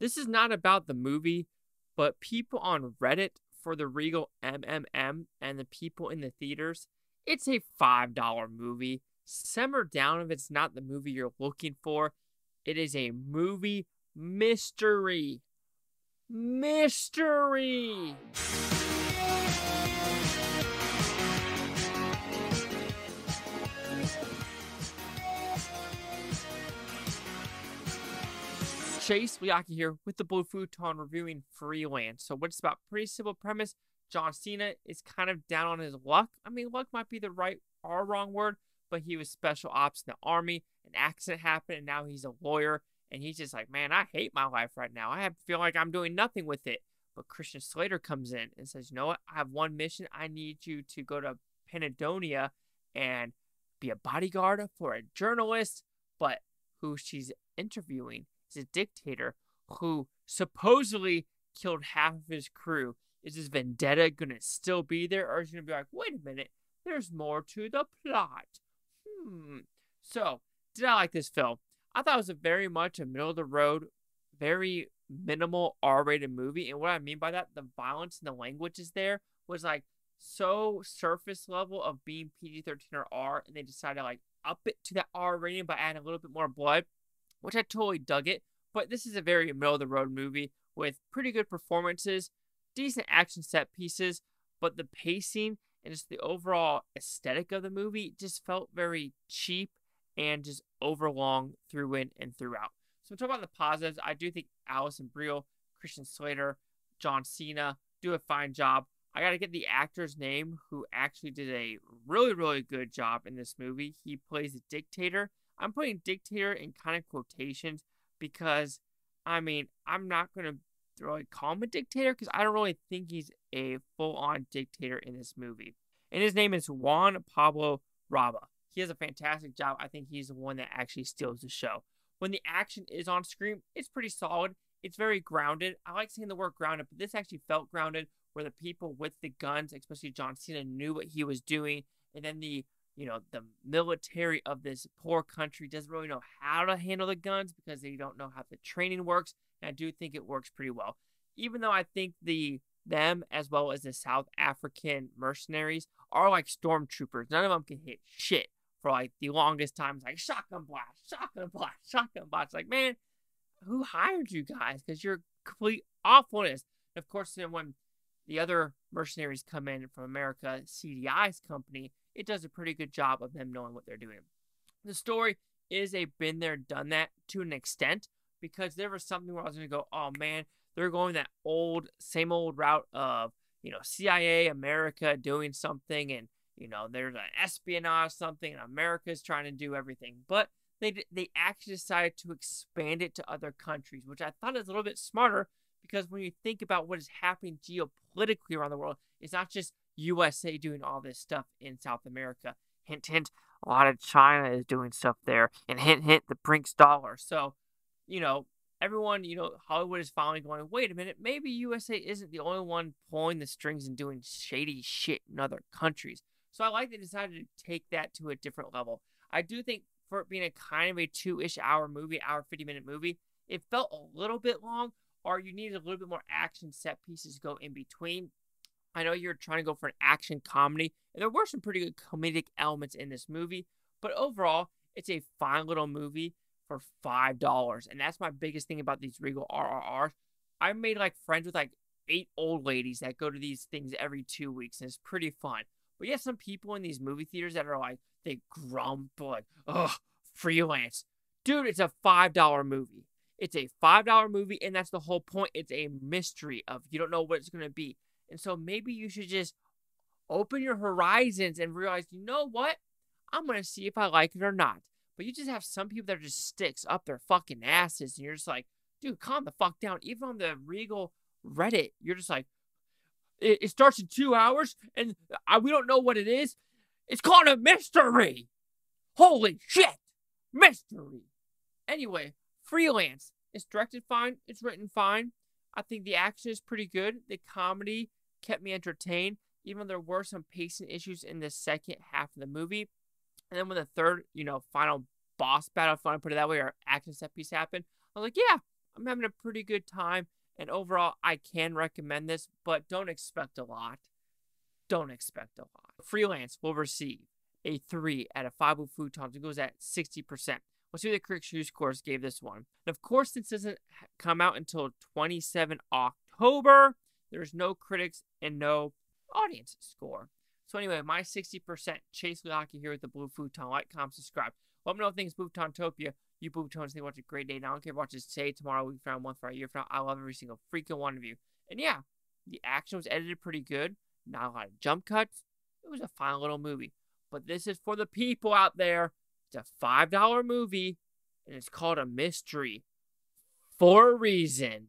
This is not about the movie, but people on Reddit for the Regal MMM and the people in the theaters, it's a $5 movie. Simmer down if it's not the movie you're looking for. It is a movie mystery. Mystery! Chase Lehocky here with the Blue Futon reviewing Freelance. So, what's about? Pretty simple premise. John Cena is kind of down on his luck. I mean, luck might be the right or wrong word, but he was special ops in the army. An accident happened, and now he's a lawyer. And he's just like, man, I hate my life right now. I feel like I'm doing nothing with it. But Christian Slater comes in and says, you know what? I have one mission. I need you to go to Paldonia and be a bodyguard for a journalist, but who she's interviewing is a dictator who supposedly killed half of his crew. Is his vendetta going to still be there, or is he going to be like, wait a minute, there's more to the plot? Hmm. So, did I like this film? I thought it was a very much a middle of the road, very minimal R rated movie. And what I mean by that, the violence and the language is there was like so surface level of being PG 13 or R, and they decided to like up it to that R rating by adding a little bit more blood which I totally dug it. But this is a very middle of the road movie with pretty good performances, decent action set pieces, but the pacing and just the overall aesthetic of the movie just felt very cheap and just overlong through in and throughout. So, talk about the positives. I do think Alison Brie, Christian Slater, John Cena do a fine job. I got to get the actor's name who actually did a really, really good job in this movie. He plays a dictator I'm putting dictator in kind of quotations because, I mean, I'm not going to really call him a dictator because I don't really think he's a full on dictator in this movie. And his name is Juan Pablo Raba. He has a fantastic job. I think he's the one that actually steals the show. When the action is on screen, it's pretty solid. It's very grounded. I like saying the word grounded, but this actually felt grounded where the people with the guns, especially John Cena, knew what he was doing. And then the you know, the military of this poor country doesn't really know how to handle the guns because they don't know how the training works. And I do think it works pretty well. Even though I think the them as well as the South African mercenaries are like stormtroopers. None of them can hit shit for like the longest time. It's like shotgun blast, shotgun blast, shotgun blast. Like, man, who hired you guys? Because you're complete awfulness. And of course, then when the other mercenaries come in from America, CDI's company, it does a pretty good job of them knowing what they're doing. The story is a been there, done that to an extent because there was something where I was going to go, oh man, they're going that old, same old route of, you know, CIA, America doing something and, you know, there's an espionage something and America's trying to do everything. But they, they actually decided to expand it to other countries, which I thought is a little bit smarter because when you think about what is happening geopolitically around the world, it's not just USA doing all this stuff in South America. Hint, hint, a lot of China is doing stuff there. And hint, hint, the BRICS dollar. So, you know, everyone, you know, Hollywood is finally going, wait a minute, maybe USA isn't the only one pulling the strings and doing shady shit in other countries. So I like they decided to take that to a different level. I do think for it being a kind of a two ish hour movie, hour 50 minute movie, it felt a little bit long, or you needed a little bit more action set pieces go in between. I know you're trying to go for an action comedy, and there were some pretty good comedic elements in this movie, but overall, it's a fine little movie for five dollars, and that's my biggest thing about these Regal RRRs. I made like friends with like eight old ladies that go to these things every two weeks, and it's pretty fun. But you have some people in these movie theaters that are like they grumble like, "Ugh, freelance, dude." It's a five dollar movie. It's a five dollar movie, and that's the whole point. It's a mystery of you don't know what it's gonna be. And so maybe you should just open your horizons and realize, you know what? I'm going to see if I like it or not. But you just have some people that are just sticks up their fucking asses and you're just like, dude, calm the fuck down. Even on the Regal Reddit, you're just like, it, it starts in two hours and I, we don't know what it is. It's called a mystery. Holy shit. Mystery. Anyway, freelance. It's directed fine. It's written fine. I think the action is pretty good. The comedy kept me entertained, even though there were some pacing issues in the second half of the movie. And then when the third, you know, final boss battle, if I put it that way, or action set piece happened, I was like, yeah, I'm having a pretty good time. And overall, I can recommend this, but don't expect a lot. Don't expect a lot. Freelance will receive a 3 out of 5 futons. It goes at 60%. Let's see what the Critic Shoe scores gave this one. And of course, this doesn't come out until 27 October. There's no critics and no audience score. So anyway, my 60%, Chase Lehocky here with the Blue Futon. Like, comment, subscribe. Let me know if things Topia. You Bootons think watch a great day. Now I don't care watch this today, tomorrow, week from month from now, year from now. I love every single freaking one of you. And yeah, the action was edited pretty good. Not a lot of jump cuts. It was a fine little movie. But this is for the people out there. It's a $5 movie, and it's called a mystery for a reason.